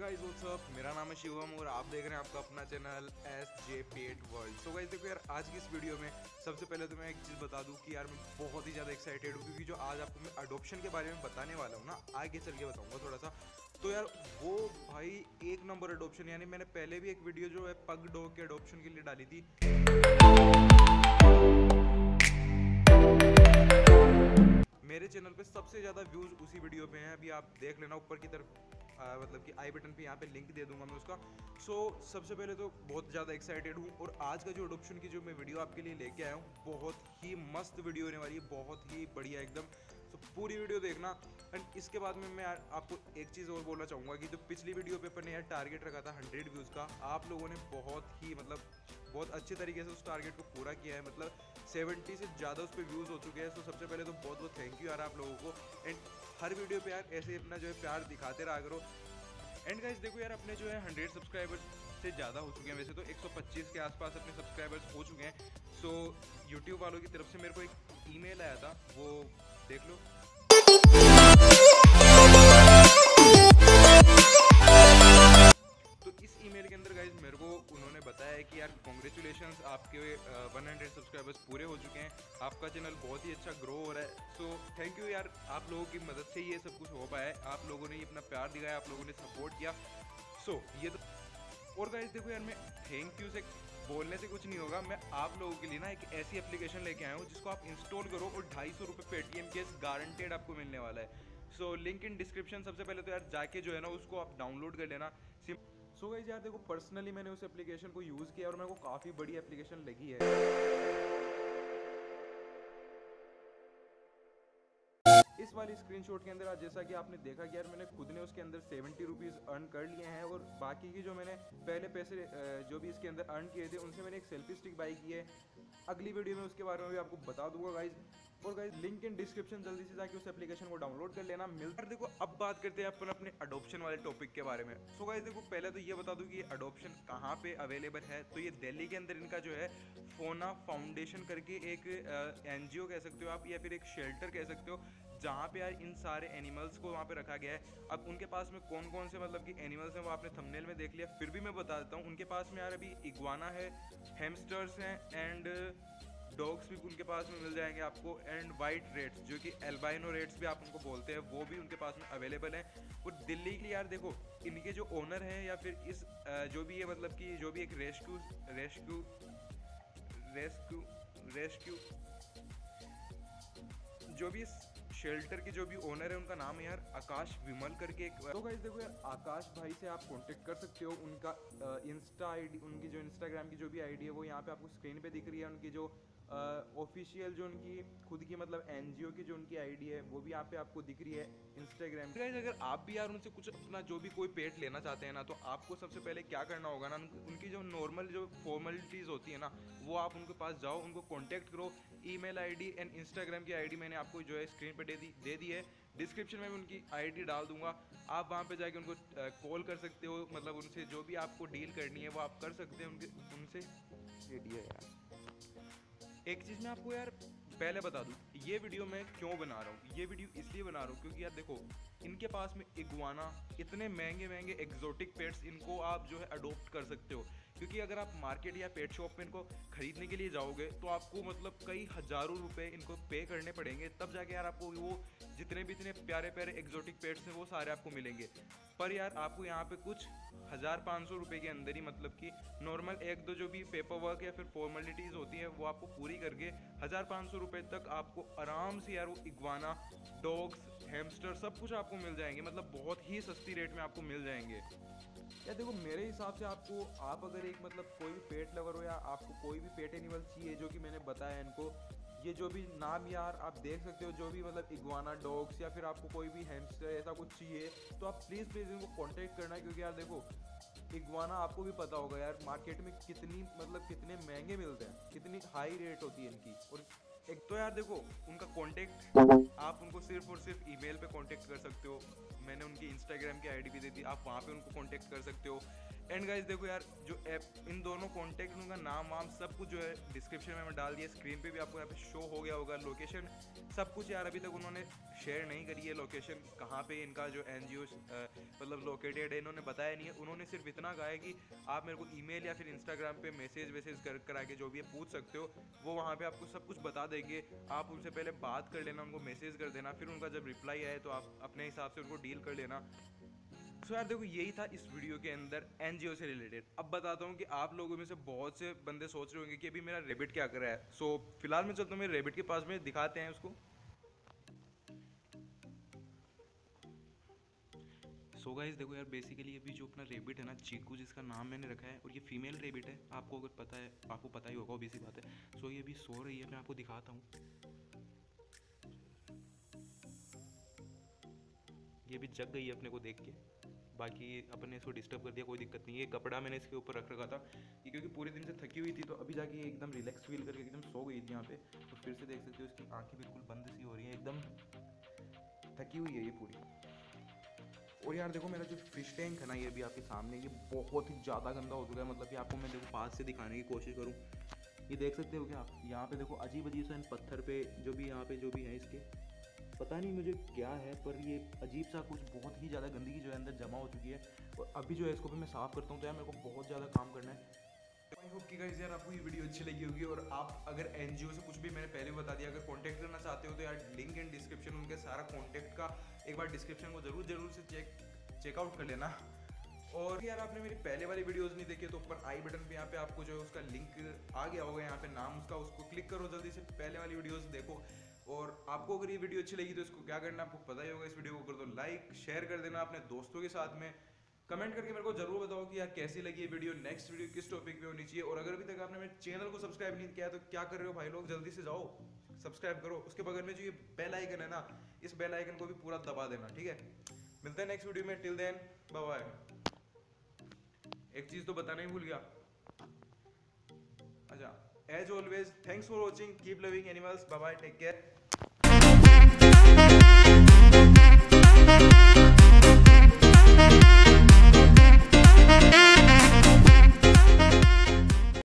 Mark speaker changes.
Speaker 1: Guys what's up मेरा नाम है शिवम और आप देख रहे हैं आपका अपना channel S J pet world so guys देखो यार, आज की इस वीडियो में सबसे पहले तो मैं एक चीज़ बता दूँ कि यार मैं बहुत ही ज़्यादा एक्साइटेड हूँ, क्योंकि जो आज आपको मैं अडोप्शन के बारे में बताने वाला हूँ ना, आगे चल के बताऊँगा थोड़ा सा तो यार, वो भाई एक नंबर अडोप्शन यानी मैंने पहले भी एक वीडियो जो है पग डॉग के अडोप्शन के लिए डाली थी। मेरे चैनल पे सबसे ज़्यादा व्यूज़ उसी वीडियो पे हैं। अभी आप देख लेना ऊपर की तरफ़। मतलब कि आई बटन पे यहाँ पे लिंक दे दूँगा मैं उसका। सो so, सबसे पहले तो बहुत ज़्यादा एक्साइटेड हूँ और आज का जो अडोप्शन की जो मैं वीडियो आपके लिए लेके आया हूँ बहुत ही मस्त वीडियो होने वाली है बहुत ही बढ़िया एकदम। सो so, पूरी वीडियो देखना। एंड इसके बाद में मैं आपको एक चीज़ और बोलना चाहूँगा कि जो पिछली वीडियो पे अपन यार टारगेट रखा था हंड्रेड व्यूज़ का आप लोगों ने बहुत ही मतलब बहुत अच्छे तरीके से उस टारगेट को पूरा किया है। मतलब सेवेंटी से ज़्यादा उस पर व्यूज़ हो चुके हैं। तो सबसे पहले तो बहुत बहुत थैंक यू यार आप लोगों को। एंड हर वीडियो पे यार ऐसे अपना जो है प्यार दिखाते रहा करो। एंड गाइस देखो यार अपने जो है हंड्रेड सब्सक्राइबर्स से ज़्यादा हो चुके हैं वैसे तो 125 के आसपास अपने सब्सक्राइबर्स हो चुके हैं। सो so, यूट्यूब वालों की तरफ़ से मेरे को एक ईमेल आया था वो देख लो। कॉन्ग्रेचुलेशन आपके वन हंड्रेड सब्सक्राइबर्स पूरे हो चुके हैं। आपका चैनल बहुत ही अच्छा ग्रो हो रहा है। सो थैंक यू यार आप लोगों की मदद से ये सब कुछ हो पाया है। आप लोगों ने अपना प्यार दिखाया आप लोगों ने सपोर्ट किया। सो so, ये तो और गाइज़ देखो यार मैं थैंक यू से बोलने से कुछ नहीं होगा। मैं आप लोगों के लिए ना एक ऐसी एप्लीकेशन लेके आया हूँ जिसको आप इंस्टॉल करो और ढाई सौ रुपये पेटीएम केस गारंटेड आपको मिलने वाला है। सो लिंक इन डिस्क्रिप्शन सबसे पहले तो यार जाके जो है ना उसको आप डाउनलोड कर लेना। सो so गाइज़ यार देखो पर्सनली मैंने उस एप्लीकेशन को यूज़ किया और मेरे को काफ़ी बड़ी एप्लीकेशन लगी है। इस वाली स्क्रीनशॉट के अंदर आज जैसा कि आपने देखा कि यार मैंने खुद ने उसके अंदर सेवेंटी रुपीज़ अर्न कर लिए हैं और बाकी की जो मैंने पहले पैसे जो भी इसके अंदर अर्न किए थे, उनसे मैंने एक सेल्फी स्टिक बाई की है। अगली वीडियो में उसके बारे में भी आपको बता दूँगा गाइज़ और गाइज़ लिंक इन डिस्क्रिप्शन जल्दी से जाके उस एप्लीकेशन को डाउनलोड कर लेना। मिलकर देखो, अब बात करते हैं अपन अपने अडोप्शन वाले टॉपिक के बारे में। सो गाइज़ देखो, पहले तो ये बता दूँ कि ये अडोप्शन कहाँ पे अवेलेबल है। तो ये दिल्ली के अंदर इनका जो है फोना फाउंडेशन करके एक एनजीओ कह सकते हो आप या फिर एक शेल्टर कह सकते हो। जहाँ पे यार इन सारे एनिमल्स को वहाँ पे रखा गया है। अब उनके पास में कौन कौन से मतलब कि एनिमल्स हैं वो आपने थंबनेल में देख लिया। फिर भी मैं बता देता हूँ, उनके पास में यार अभी इग्वाना है हेमस्टर्स हैं एंड डॉग्स भी उनके पास में मिल जाएँगे आपको एंड वाइट रेट्स जो कि एल्बाइनो रेट्स भी आप उनको बोलते हैं, वो भी उनके पास में अवेलेबल हैं। और दिल्ली के लिए यार देखो, इनके जो ओनर हैं या फिर इस जो भी ये मतलब कि जो भी एक रेस्क्यू रेस्क्यू रेस्क्यू रेस्क्यू जो भी शेल्टर के जो भी ओनर है, उनका नाम है यार आकाश विमल करके एक तो गाइस देखो यार, आकाश भाई से आप कांटेक्ट कर सकते हो, उनका इंस्टा आईडी उनकी जो इंस्टाग्राम की जो भी आईडी है, वो यहाँ पे आपको स्क्रीन पे दिख रही है, उनकी जो ऑफिशियल जो उनकी, खुद की मतलब एनजीओ की जो उनकी आईडी है, वो भी यहाँ पे आपको दिख रही है इंस्टाग्राम गाइस अगर आप भी यार उनसे कुछ अपना जो भी कोई पेट लेना चाहते हैं ना तो आपको सबसे पहले क्या करना होगा ना उनकी जो नॉर्मल जो फॉर्मेलिटीज़ होती है ना, वो आप उनके पास जाओ, उनको कॉन्टैक्ट करो ईमेल आईडी एंड इंस्टाग्राम की आईडी मैंने आपको जो है स्क्रीन पे दे दी दे दी है। डिस्क्रिप्शन में मैं उनकी आईडी डाल दूँगा। आप वहाँ पे जाके उनको कॉल कर सकते हो। मतलब उनसे जो भी आपको डील करनी है वो आप कर सकते हैं उनके उनसे। रेडियो यार। एक चीज़ मैं आपको यार पहले बता दूँ। ये वीडियो मैं क्यों बना रहा हूँ? ये वीडियो इसलिए बना रहा हूँ क्योंकि यार देखो इनके पास में इगवाना इतने महँगे महँगे एग्जोटिक पेट्स इनको आप जो है अडोप्ट कर सकते हो। क्योंकि अगर आप मार्केट या पेट शॉप में इनको खरीदने के लिए जाओगे तो आपको मतलब कई हज़ारों रुपए इनको पे करने पड़ेंगे। तब जाके यार आपको वो जितने भी इतने प्यारे प्यारे एग्जोटिक पेट्स हैं, वो सारे आपको मिलेंगे। पर यार आपको यहाँ पे कुछ हज़ार पाँच सौ रुपये के अंदर ही मतलब कि नॉर्मल एक दो जो भी पेपर वर्क या फिर फॉर्मेलिटीज़ होती हैं, वो आपको पूरी करके हज़ार पाँच सौ रुपये तक आपको आराम से यार वो इगवाना डॉग्स हेमस्टर सब कुछ आपको मिल जाएँगे। मतलब बहुत ही सस्ती रेट में आपको मिल जाएँगे। या देखो, मेरे हिसाब से आपको, आप अगर एक मतलब कोई भी पेट लवर हो या आपको कोई भी पेट एनिमल चाहिए, जो कि मैंने बताया इनको, ये जो भी नाम यार आप देख सकते हो, जो भी मतलब इगवाना डॉग्स या फिर आपको कोई भी हेमस्टर ऐसा कुछ चाहिए तो आप प्लीज़ प्लीज़ इनको कांटेक्ट करना, क्योंकि यार देखो इगवाना आपको भी पता होगा यार मार्केट में कितनी मतलब कितने महँगे मिलते हैं, कितनी हाई रेट होती है इनकी, और एक तो यार देखो, उनका कॉन्टेक्ट आप उनको सिर्फ़ और सिर्फ़ ईमेल पे कांटेक्ट कर सकते हो। मैंने उनकी इंस्टाग्राम की आईडी भी दे दी, आप वहाँ पे उनको कॉन्टेक्ट कर सकते हो। एंड गाइज़ देखो यार, जो ऐप इन दोनों कॉन्टैक्ट उनका नाम वाम सब कुछ जो है डिस्क्रिप्शन में मैं डाल दिया स्क्रीन पे भी आपको यहाँ पे शो हो गया होगा लोकेशन सब कुछ यार अभी तक उन्होंने शेयर नहीं करी है लोकेशन कहाँ पे इनका जो एनजीओ मतलब लोकेटेड है, इन्होंने बताया नहीं है। उन्होंने सिर्फ़ इतना कहा है कि आप मेरे को ईमेल या फिर इंस्टाग्राम पे मैसेज वैसेज कर, करा के जो भी है पूछ सकते हो, वो वहाँ पे आपको सब कुछ बता देंगे। आप उनसे पहले बात कर लेना, उनको मैसेज कर देना, फिर उनका जब रिप्लाई आए तो आप अपने हिसाब से उनको डील कर लेना। सो यार देखो यही था इस वीडियो के अंदर एनजीओ से रिलेटेड अब बताता हूँ कि आप लोगों में से बहुत से बंदे सोच रहे होंगे कि अभी मेरा रेबिट क्या कर रहा है. सो so, फ़िलहाल मैं चलता हूँ मेरे रेबिट के पास में दिखाते हैं उसको. सो गाइस देखो यार बेसिकली अभी जो अपना रेबिट है ना चीकू जिसका नाम मैंने रखा है और ये फीमेल रेबिट है. आपको अगर पता है आपको पता ही होगा बेसी बात है. सो so, ये अभी सो रही है मैं आपको दिखाता हूँ. ये भी जग गई है अपने को देख के. बाकी अपने इसको डिस्टर्ब कर दिया, कोई दिक्कत नहीं है। कपड़ा मैंने इसके ऊपर रख रखा था, ये क्योंकि पूरे दिन से थकी हुई थी तो अभी जाके एकदम रिलैक्स फील करके एकदम सो गई थी यहाँ पे। तो फिर से देख सकते हो इसकी आँखें बिल्कुल बंद सी हो रही हैं, एकदम थकी हुई है ये पूरी। और यार देखो, मेरा जो फ़िश टैंक है ना ये भी आपके सामने, ये बहुत ही ज़्यादा गंदा हो चुका है। मतलब कि आपको मैं देखो पास से दिखाने की कोशिश करूँ। ये देख सकते हो क्या? आप यहाँ पे देखो अजीब अजीब सा इन पत्थर पे जो भी यहाँ पे जो भी है इसके पता नहीं मुझे क्या है, पर ये अजीब सा कुछ बहुत ही ज़्यादा गंदगी जो है अंदर जमा हो चुकी है। और अभी जो है इसको भी मैं साफ़ करता हूँ तो यार मेरे को बहुत ज़्यादा काम करना है। आई होप कि गाइस यार आपको ये वीडियो अच्छी लगी होगी, और आप अगर एनजीओ से कुछ भी मैंने पहले बता दिया, अगर कॉन्टैक्ट करना चाहते हो तो यार लिंक एंड डिस्क्रिप्शन उनके सारा कॉन्टैक्ट का एक बार डिस्क्रिप्शन को ज़रूर ज़रूर से चेक चेकआउट कर लेना। और यार, आपने मेरी पहले वाली वीडियोस नहीं देखी तो ऊपर आई बटन पे यहाँ पे आपको जो है उसका लिंक आ गया होगा, यहाँ पे नाम उसका, उसको क्लिक करो जल्दी से, पहले वाली वीडियोस देखो। और आपको अगर ये वीडियो अच्छी लगी तो इसको क्या करना, आपको पता ही होगा इस वीडियो को कर दो लाइक शेयर कर देना अपने दोस्तों के साथ में। कमेंट करके मेरे को ज़रूर बताओ कि यार कैसी लगी ये वीडियो नेक्स्ट वीडियो किस टॉपिक पे होनी चाहिए। और अगर अभी तक आपने मेरे चैनल को सब्सक्राइब नहीं किया तो क्या कर रहे हो भाई लोग? जल्दी से जाओ सब्सक्राइब करो। उसके बगल में जो ये बेल आइकन है ना, इस बेल आइकन को भी पूरा दबा देना, ठीक है? मिलते हैं नेक्स्ट वीडियो में टिल देन बाय एक चीज़ तो बताना ही भूल गया। अच्छा as always thanks for watching keep loving animals bye take care